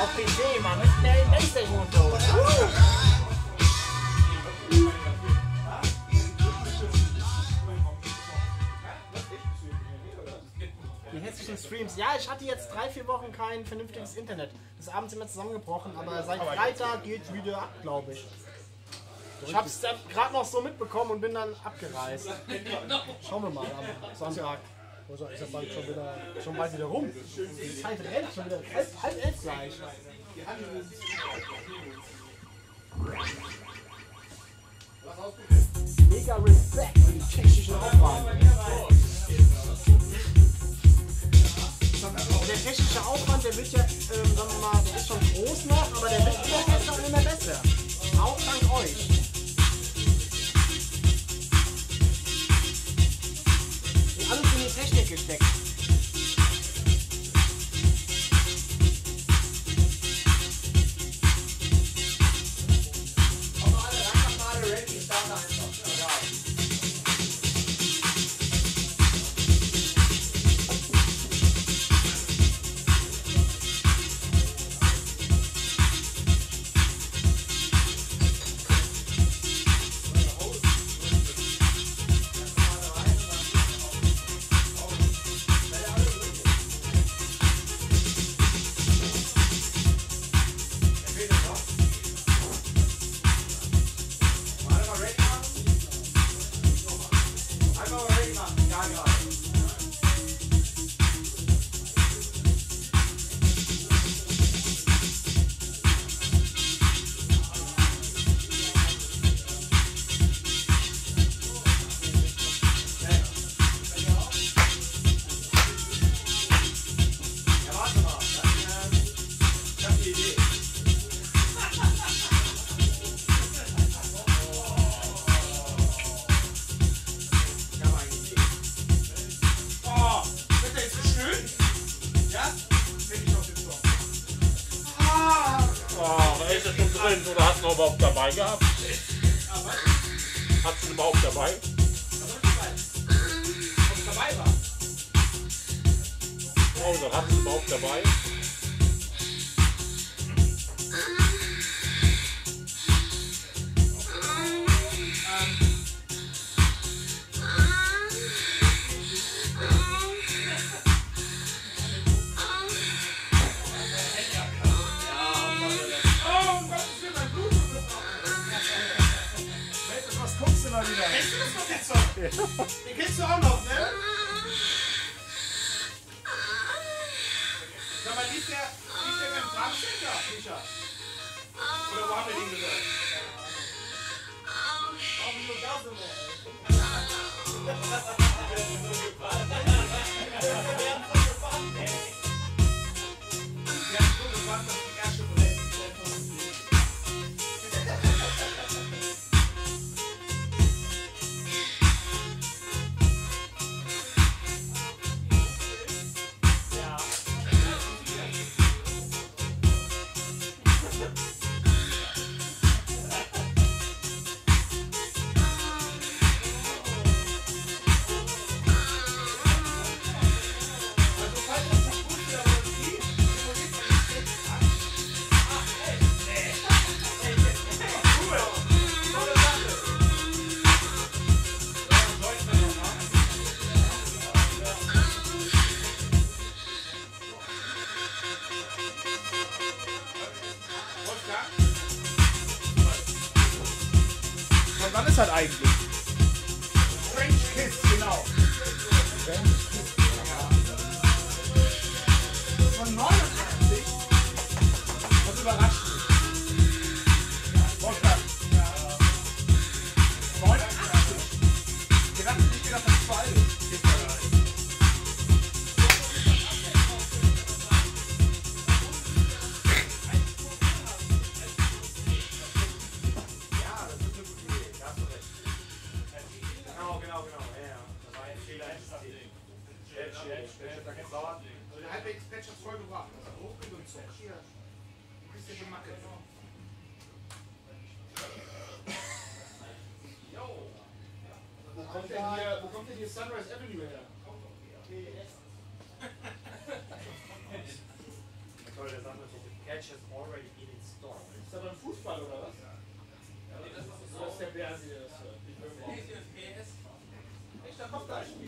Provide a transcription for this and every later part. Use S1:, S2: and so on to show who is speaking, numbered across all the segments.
S1: Auf PC, Mann. Mit der Playstation und so. Die hässlichen Streams. Ja, ich hatte jetzt drei, vier Wochen kein vernünftiges Internet. Das ist abends immer zusammengebrochen, aber seit Freitag geht wieder ab, glaube ich. Ich hab's dann gerade noch so mitbekommen und bin dann abgereist. Schauen wir mal am Sonntag. Also ist ja bald schon wieder schon bald wieder rum. Die Zeit rennt schon wieder halb, halb elf gleich. Mega Respekt für die technischen Aufwand. Der technische Aufwand, der wird ja, ähm, sagen wir mal, der ist schon groß noch, aber der wird immer besser und immer besser. Auch dank euch. Und alles in die Technik
S2: matches already in
S3: store. Ist aber ein Fußball oder
S2: was? Ja. das ist so. Das ist der Bärsi, der
S3: das
S4: hört.
S3: Ich
S4: ist PS. Echt.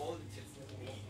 S4: all gold, it's just me.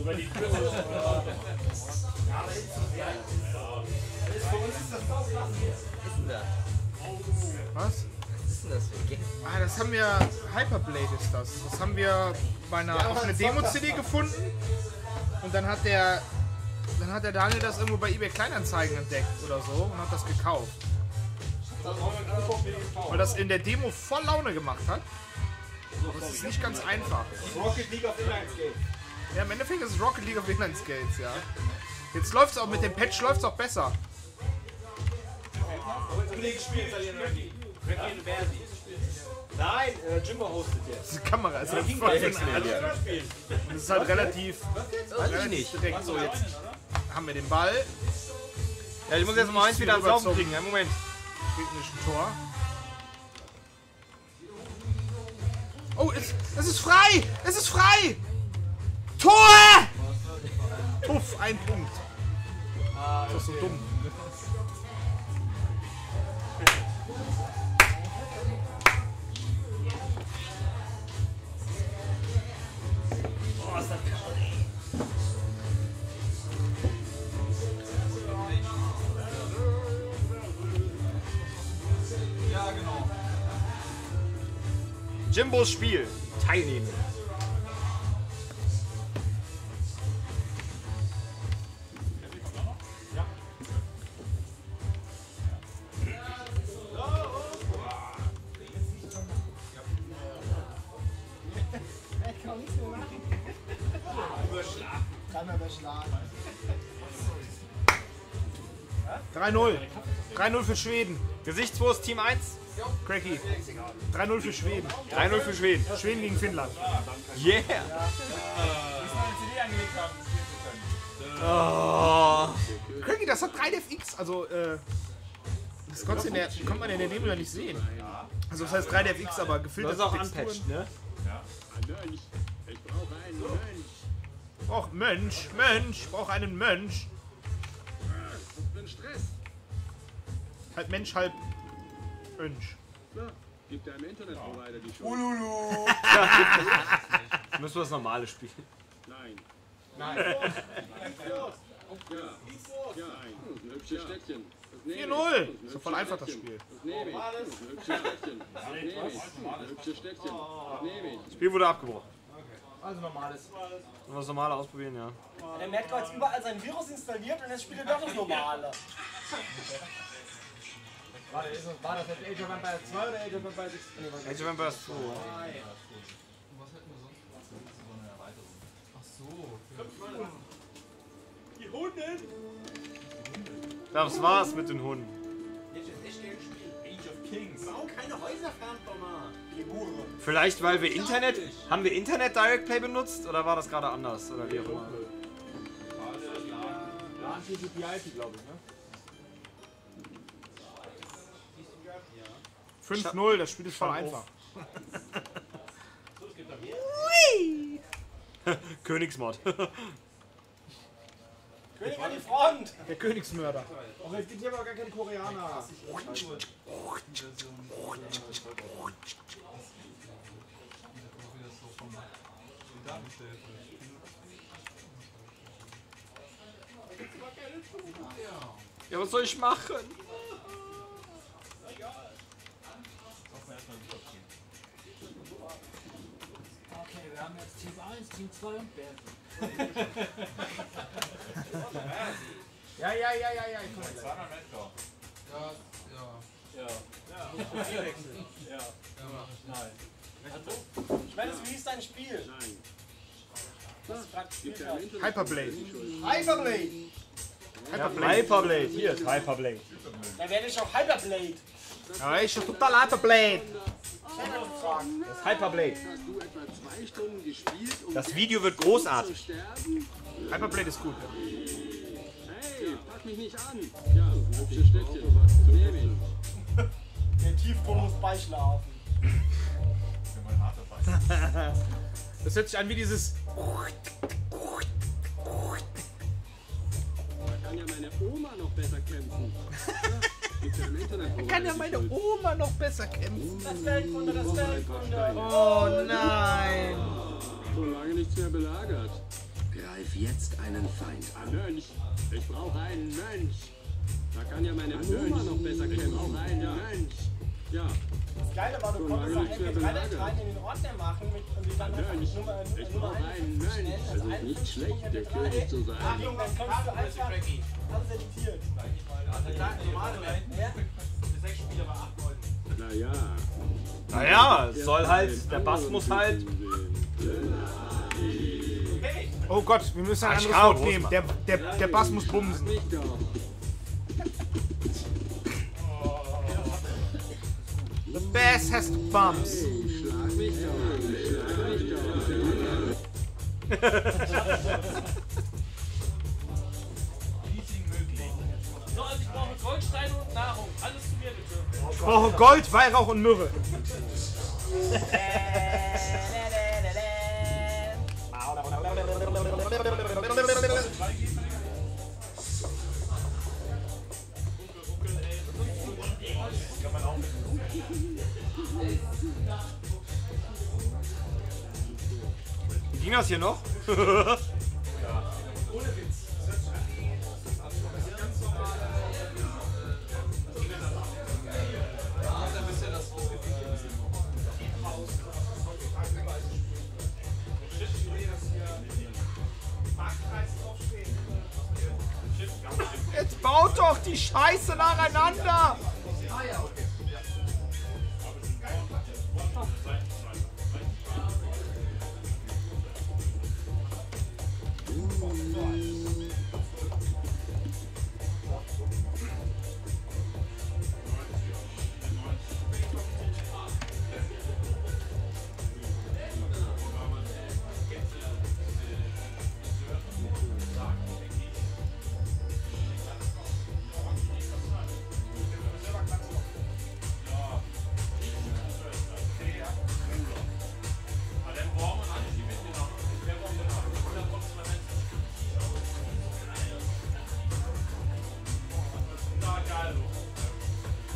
S5: Über die Tür.
S1: Was?
S6: Was ist denn das für ein?
S1: Ah, das haben wir. Hyperblade ist das. Das haben wir bei einer, auf einer Demo-CD gefunden. Und dann hat der. Dann hat der Daniel das irgendwo bei eBay Kleinanzeigen entdeckt oder so und hat das gekauft. Weil das in der Demo voll Laune gemacht hat. Aber es ist nicht ganz einfach.
S7: Rocket League of Inline Skate.
S1: Ja, im Endeffekt ist es Rocket League of Inline Skates, ja. Jetzt läuft es auch mit dem Patch läuft's auch besser.
S7: Spielt. Nein, äh, Jimbo hostet jetzt.
S1: Die Kamera ist halt voll Das ist halt relativ, relativ direkt so. Jetzt haben wir den Ball.
S6: Ja, ich muss jetzt mal eins wieder ans kriegen. Ja, Moment.
S1: gegnerischen Tor. Oh, es, es ist frei! Es ist frei! Tor! Puff, ein Punkt. Das ist so dumm.
S6: Jimbos Spiel. Teilnehmen.
S8: Dreimal überschlagen.
S1: 3-0. 3-0 für Schweden.
S6: Gesichtswurst Team 1.
S1: Cracky. 3-0 für Schweden.
S6: 3-0 für Schweden.
S1: Schweden gegen Finnland.
S6: Yeah. Oh.
S1: Cracky, das hat 3DFX. Also, äh. Das in der, konnte man in der Demo ja nicht sehen. Also, das heißt 3DFX, aber
S6: Das
S1: gefiltert.
S6: ist auch unpatched, ne?
S1: Och, Mönch, Mönch, brauch einen Mönch. Halb Mensch, halb Mönch.
S9: Gibt einem Internetprovider die Schuld?
S6: Müssen wir das normale spielen.
S9: Nein. Nein. ja. Ja. Ja. Ein hübsches Städtchen. Das nehme ich.
S1: 4-0. Ist doch voll einfach das Spiel.
S9: Das nehme ich. Ein hübsches Städtchen. Das nehme ich. Ein hübsches Städtchen. Das nehme ich.
S6: Spiel wurde abgebrochen.
S8: Also normales.
S6: Wollen wir das normale ausprobieren, ja.
S8: Der Merkel hat überall sein Virus installiert und jetzt spielt er doch das normale.
S7: Ist das, war das jetzt Age of Empires 2 oder Age of Empires 6? Nee, was-
S6: Age of Empires 2. Das war's mit den Hunden.
S7: Bau keine Häuser fern, Thomas.
S6: Vielleicht weil wir Internet. Haben wir Internet Direct Play benutzt oder war das gerade anders? Oder wie auch immer?
S7: Ja, TTP-IP, glaube ich, ne?
S1: 5-0, das Spiel ist voll einfach.
S6: Königsmod.
S8: König an die Front!
S1: Der Königsmörder.
S7: Och, jetzt gibt es aber gar keine Koreaner.
S6: Ja, was soll ich machen?
S10: Wir haben jetzt Team 1, Team 2 und Bernd.
S7: Ja, ja, ja, ja, ja, ich komme gleich.
S8: Schwennes, wie hieß dein Spiel?
S9: Nein.
S8: Was du gerade gespielt
S9: Gibt einem
S8: hast.
S9: Internet
S1: Hyperblade.
S8: Hyperblade!
S1: Hyperblade.
S6: Hyperblade. Hier ist Hyperblade.
S8: Da werde ich auch Hyperblade.
S1: Ja, ist schon total Hyperblade.
S6: Das ist Hyperblade.
S9: Zwei Stunden gespielt, um
S6: Das Video wird großartig.
S1: Hyperblade ist gut.
S9: Hey, pack mich nicht an. Ja, ein hübsches Städtchen. Das nehme ich.
S8: Der Tiefgrund muss beischlafen.
S1: Das hört sich an wie dieses
S6: Da kann ja meine Oma noch besser kämpfen. Wo
S1: Kann ja meine. Oma noch besser kämpfen.
S8: Das Weltwunder, das Weltwunder.
S1: Oh nein.
S6: Schon lange nichts mehr belagert.
S11: Greif jetzt einen Feind an.
S6: Mönch, ich brauche einen Mönch. Da kann ja meine Oma noch besser kämpfen. Ich brauche einen Mönch. Ja,
S8: Das Geile war, du
S6: Schon
S8: konntest
S6: nicht mehr
S8: MP3-Dateien
S6: belagert.
S8: in den Ordner machen mit, und die dann einfach
S6: Mönch.
S8: Nummer,
S6: Ich
S8: Nummer
S6: brauche einen
S8: 51
S6: Mönch.
S8: stellen,
S6: Also nicht
S8: 51
S6: schlecht, der
S8: MP3.
S6: König zu sein.
S8: Achtung, dann kannst du einfach alles editiert. Ja?
S6: naja.
S5: Naja, es soll halt, der Bass muss halt.
S1: Oh Gott, wir müssen ein anderes Wort nehmen. Der, der, der Bass muss bumsen. Bass has to bumps.
S7: So, also ich brauche Goldsteine und Nahrung. Alles zu mir bitte.
S1: Ich brauche Gold, Weihrauch und Myrrhe.
S5: ging das hier noch? Jetzt baut doch die Scheiße nacheinander!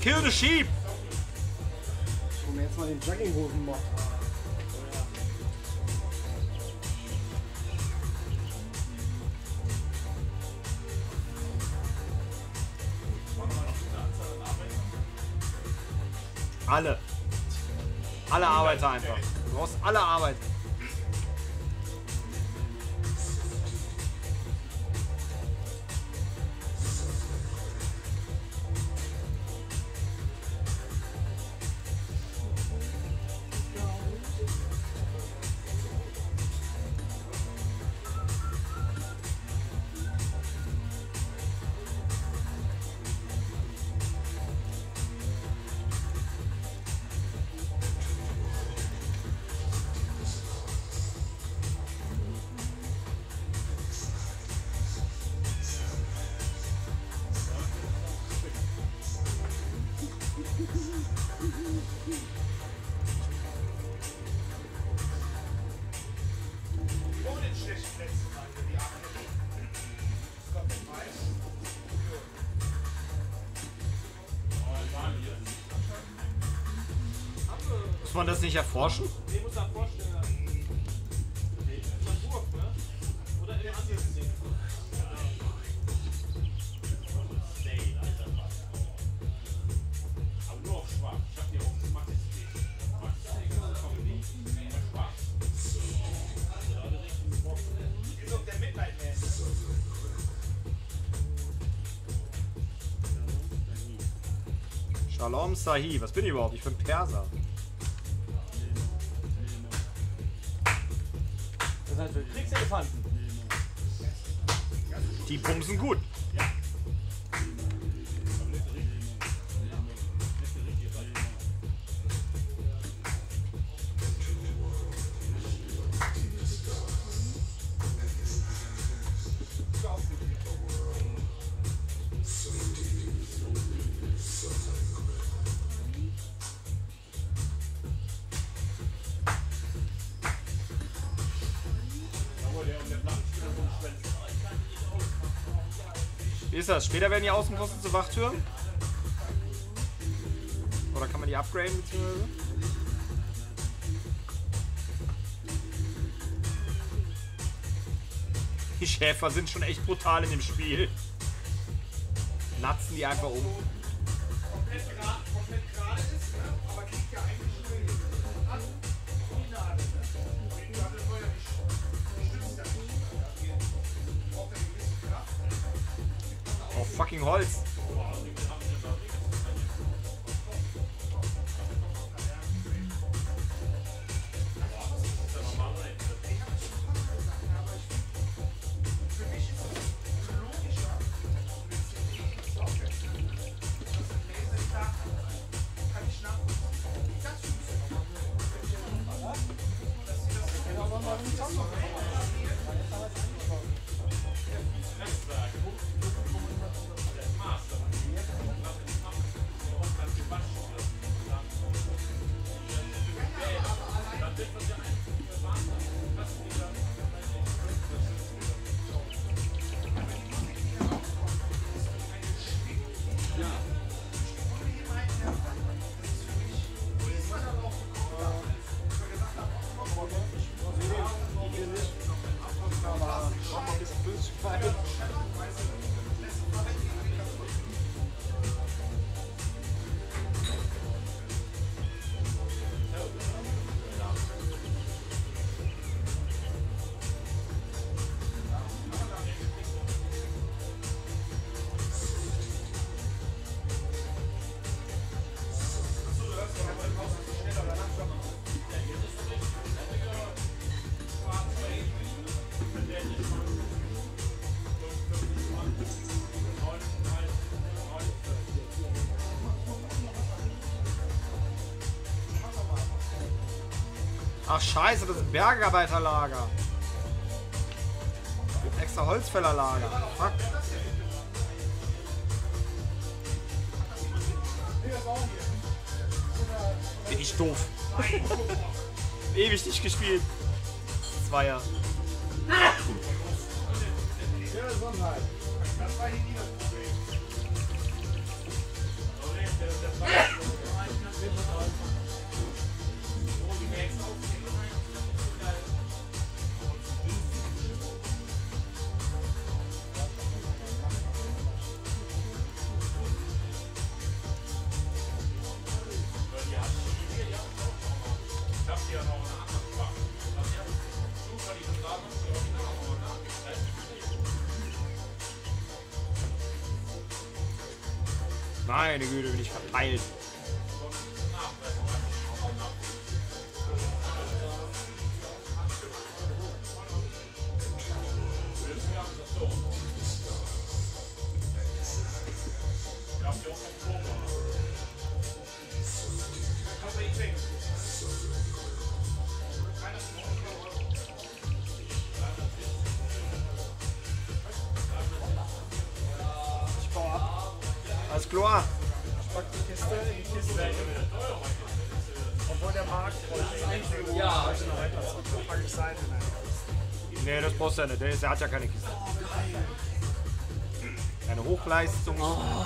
S5: Kill the sheep!
S8: Wo wir jetzt mal den Jogginghosen machen.
S5: Alle. Alle Arbeiter einfach. Du brauchst alle Arbeiter. Man das nicht erforschen?
S7: Nee, muss er ne? Ding.
S5: Shalom Sahi. Was bin ich überhaupt? Ich bin Perser.
S7: Das heißt, Kriegselefanten.
S5: Die bumsen gut. Wie ist das? Später werden die Außenposten zu Wachtürmen? Oder kann man die upgraden beziehungsweise? Die Schäfer sind schon echt brutal in dem Spiel. Natzen die einfach um.
S9: komplett gerade ist, ne? aber kriegt ja eigentlich
S5: Fucking Holz. Ach scheiße, das ist ein Bergarbeiterlager. Gibt extra Holzfällerlager. Fuck. Bin ich doof. Ewig nicht gespielt. Zweier. Meine Güte, bin ich verteilt. Alles klar.
S8: Kiste in Kiste. Obwohl der Markt das einzige, wo ja. ich noch weiter zocke, pack ich in Kiste.
S5: Nee, das brauchst du ja nicht. Der, hat ja keine Kiste. Eine Hochleistungs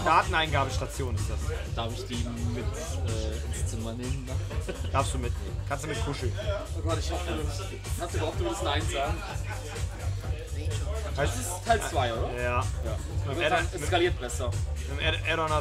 S5: Dateneingabestation ist das.
S10: Darf ich die mit äh, ins Zimmer nehmen?
S5: Darfst du mitnehmen. Kannst du mit kuscheln.
S10: Oh Gott, ich hoffe, du gehofft, du willst Nein sagen?
S5: Das
S10: ist Teil 2, oder?
S5: Ja.
S10: Ja. Es skaliert besser.
S5: mit dem Add- Add-on